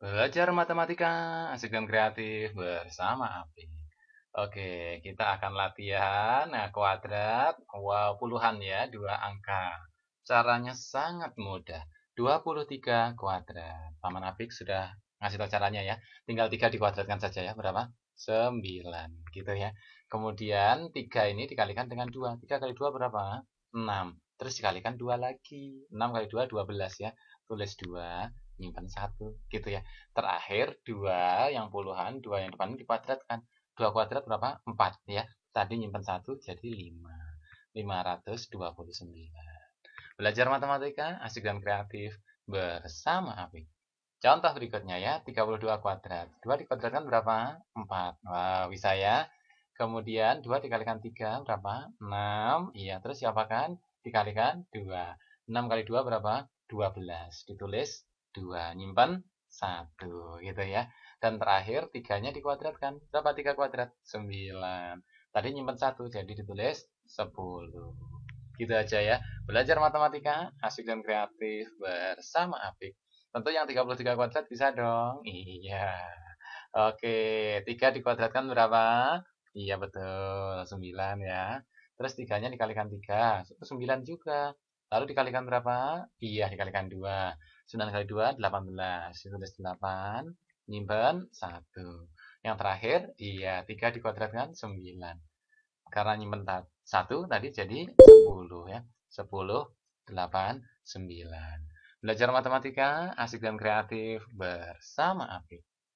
Belajar matematika asik dan kreatif bersama Api. Oke, kita akan latihan nah, kuadrat, wow, puluhan ya, dua angka. Caranya sangat mudah. 23 kuadrat. Paman Apik sudah ngasih tahu caranya ya. Tinggal 3 dikuadratkan saja ya. Berapa? 9. Gitu ya. Kemudian 3 ini dikalikan dengan 2. 3 kali 2 berapa? 6. Terus dikalikan 2 lagi. 6 kali 2, 12 ya. Tulis 2 nyimpan satu gitu ya. Terakhir dua yang puluhan dua yang depan dikuadratkan. Dua kuadrat berapa? Empat ya. Tadi nyimpan satu jadi lima. Lima ratus dua puluh sembilan. Belajar matematika asik dan kreatif bersama Api contoh berikutnya ya. 32 kuadrat. 2 dikuadratkan berapa? 4 wow bisa ya. Kemudian 2 dikalikan 3 berapa? 6 iya terus siapakan dikalikan 2 6 kali 2 berapa? 12 ditulis dua nyimpan satu gitu ya. Dan terakhir tiganya dikuadratkan. Berapa? Tiga kuadrat? Sembilan. Tadi nyimpan satu jadi ditulis sepuluh. Gitu aja ya. Belajar matematika asik dan kreatif bersama Apik. Tentu yang 33 kuadrat bisa dong. Iya. Oke tiga dikuadratkan berapa? Iya betul. Sembilan ya. Terus tiganya dikalikan tiga. Sembilan juga. Lalu dikalikan berapa? Iya dikalikan dua 9 kali 2, 18. Ditulis 8, nyimpen 1. Yang terakhir, iya, 3 dikuadratkan 9. Karena nyimpen 1 tadi jadi 10 ya. 10, 8, 9. Belajar matematika asik dan kreatif bersama Apik.